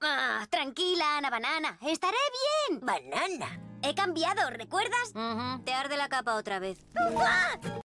Ah, tranquila, Ana Banana. Estaré bien. Banana. He cambiado, ¿recuerdas? Te arde la capa otra vez. Ah.